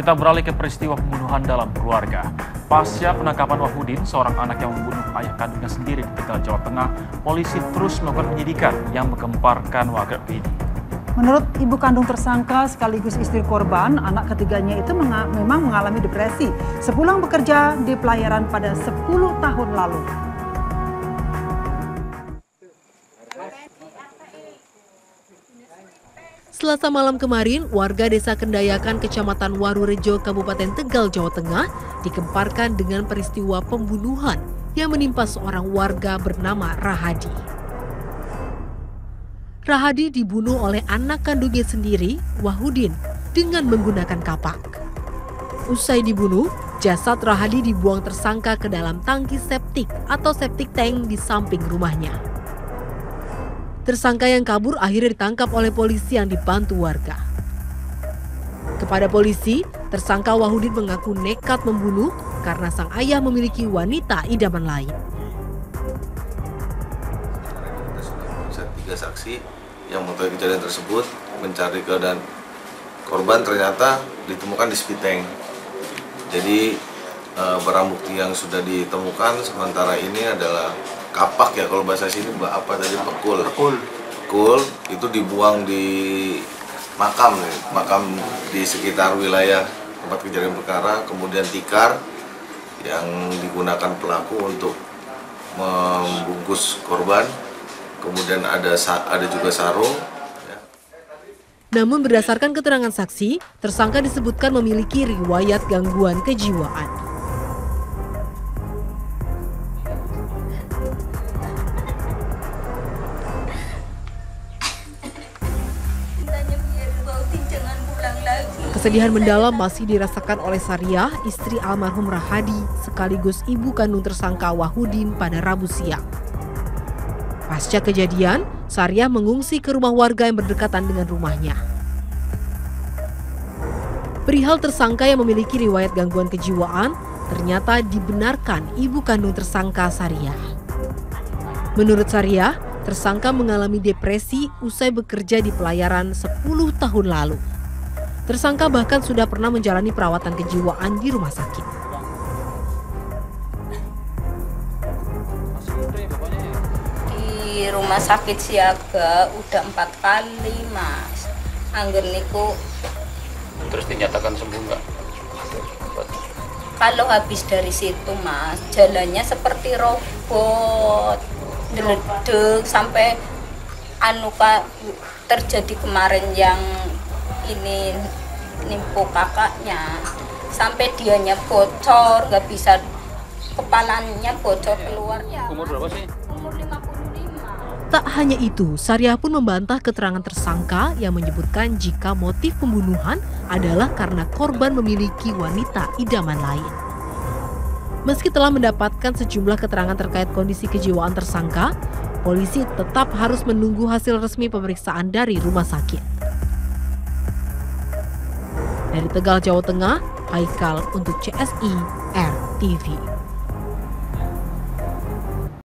Kita beralih ke peristiwa pembunuhan dalam keluarga. Pasca penangkapan Wahudin, seorang anak yang membunuh ayah kandungnya sendiri di Tegal, Jawa Tengah, polisi terus melakukan penyidikan yang menggemparkan warga ini. Menurut ibu kandung tersangka sekaligus istri korban, anak ketiganya itu menga memang mengalami depresi sepulang bekerja di pelayaran pada 10 tahun lalu. Selasa malam kemarin, warga desa Kendayakan, Kecamatan Warurejo, Kabupaten Tegal, Jawa Tengah, dikemparkan dengan peristiwa pembunuhan yang menimpa seorang warga bernama Rahadi. Rahadi dibunuh oleh anak kandungnya sendiri, Wahudin, dengan menggunakan kapak. Usai dibunuh, jasad Rahadi dibuang tersangka ke dalam tangki septik atau septic tank di samping rumahnya. Tersangka yang kabur akhirnya ditangkap oleh polisi yang dibantu warga. Kepada polisi, tersangka Wahudin mengaku nekat membunuh karena sang ayah memiliki wanita idaman lain. Kita sudah memeriksa tiga saksi yang mengetahui kejadian tersebut, mencari keadaan korban ternyata ditemukan di tank. Jadi eh, barang bukti yang sudah ditemukan sementara ini adalah kapak ya kalau bahasa sini apa tadi pekul. Pekul. Pekul itu dibuang di makam nih, makam di sekitar wilayah tempat kejadian perkara, kemudian tikar yang digunakan pelaku untuk membungkus korban, kemudian ada ada juga sarung. ya. Namun berdasarkan keterangan saksi, tersangka disebutkan memiliki riwayat gangguan kejiwaan. Kesedihan mendalam masih dirasakan oleh Sariah, istri almarhum Rahadi, sekaligus ibu kandung tersangka Wahudin pada Rabu siang. Pasca kejadian, Sariah mengungsi ke rumah warga yang berdekatan dengan rumahnya. Perihal tersangka yang memiliki riwayat gangguan kejiwaan, ternyata dibenarkan ibu kandung tersangka Sariah. Menurut Sariah, tersangka mengalami depresi usai bekerja di pelayaran 10 tahun lalu. Tersangka bahkan sudah pernah menjalani perawatan kejiwaan di rumah sakit. Di rumah sakit siaga udah empat kali mas. Angger niku Terus dinyatakan sembuh nggak? kalau habis dari situ mas jalannya seperti robot deledek sampai anu terjadi kemarin yang ini nimpu kakaknya sampai dianya bocor nggak bisa kepalanya bocor keluar ya Umur berapa sih? umur 55 Tak hanya itu, Sariah pun membantah keterangan tersangka yang menyebutkan jika motif pembunuhan adalah karena korban memiliki wanita idaman lain. Meski telah mendapatkan sejumlah keterangan terkait kondisi kejiwaan tersangka, polisi tetap harus menunggu hasil resmi pemeriksaan dari rumah sakit. Dari Tegal, Jawa Tengah, Haikal untuk CSI RTV.